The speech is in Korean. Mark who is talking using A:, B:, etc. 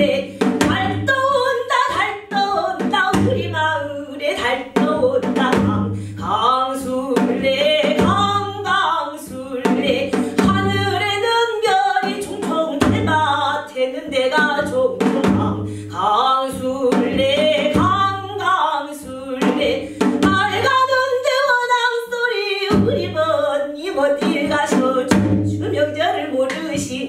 A: 마을에 다 달떠온다 우리 마을에 달떠온다. 강강술래 강강술래. 하늘에는 별이 총총 대밭에는 내가 종종. 강강술래 강강술래. 맑은 대원왕 소리 우리 번님 어딜 가서 주명절을 모르시